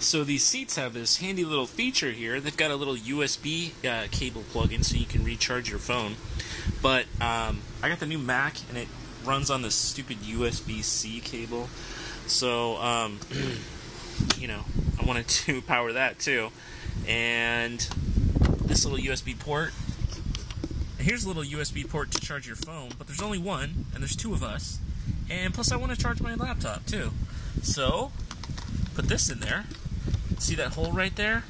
So these seats have this handy little feature here. They've got a little USB uh, cable plug-in so you can recharge your phone. But um, I got the new Mac and it runs on this stupid USB-C cable. So, um, you know, I wanted to power that too. And this little USB port. Here's a little USB port to charge your phone, but there's only one, and there's two of us. And plus I want to charge my laptop too. So, put this in there. See that hole right there?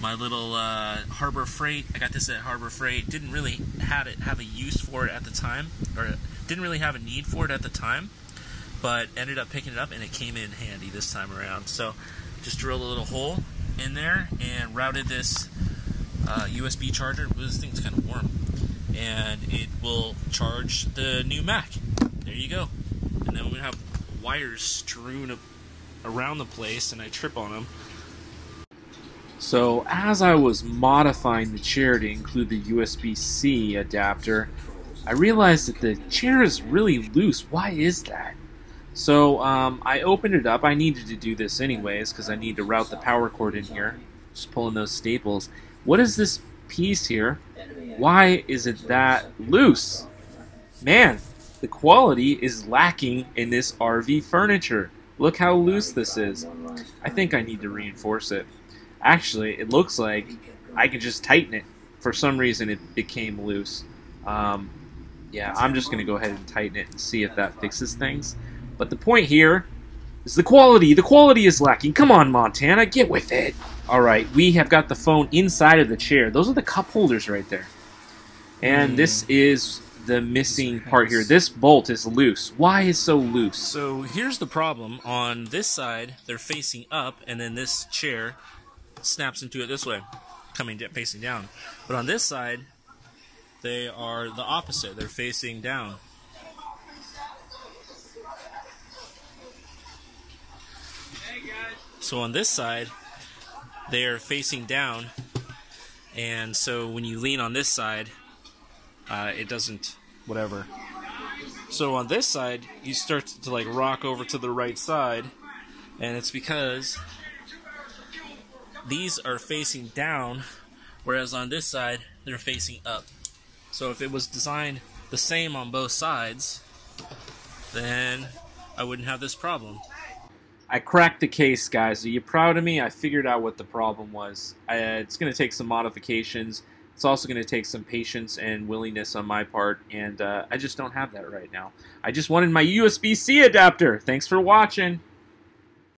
My little uh, Harbor Freight. I got this at Harbor Freight. Didn't really have it have a use for it at the time, or didn't really have a need for it at the time, but ended up picking it up and it came in handy this time around. So, just drilled a little hole in there and routed this uh, USB charger. This thing's kind of warm, and it will charge the new Mac. There you go. And then we have wires strewn around the place, and I trip on them. So as I was modifying the chair to include the USB-C adapter, I realized that the chair is really loose. Why is that? So um, I opened it up. I needed to do this anyways because I need to route the power cord in here. Just pulling those staples. What is this piece here? Why is it that loose? Man, the quality is lacking in this RV furniture. Look how loose this is. I think I need to reinforce it. Actually, it looks like I could just tighten it. For some reason, it became loose. Um, yeah, I'm just going to go ahead and tighten it and see if that fixes things. But the point here is the quality. The quality is lacking. Come on, Montana, get with it. All right, we have got the phone inside of the chair. Those are the cup holders right there. And mm. this is the missing part here. This bolt is loose. Why is so loose? So here's the problem. On this side, they're facing up, and then this chair snaps into it this way, coming facing down. But on this side, they are the opposite. They're facing down. So on this side, they are facing down, and so when you lean on this side, uh, it doesn't, whatever. So on this side, you start to like rock over to the right side, and it's because these are facing down, whereas on this side, they're facing up. So if it was designed the same on both sides, then I wouldn't have this problem. I cracked the case, guys. Are you proud of me? I figured out what the problem was. I, it's going to take some modifications. It's also going to take some patience and willingness on my part, and uh, I just don't have that right now. I just wanted my USB-C adapter. Thanks for watching.